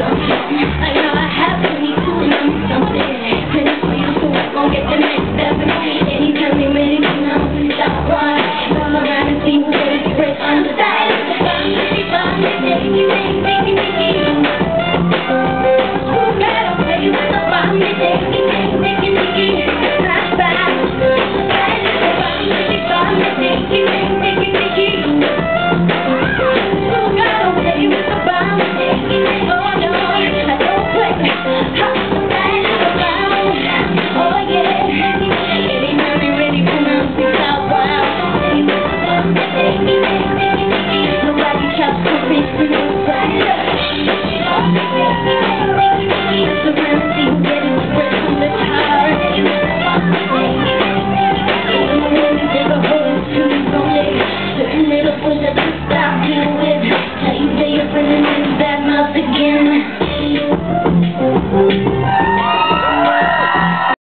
I know I have Nobody counts the reasons, but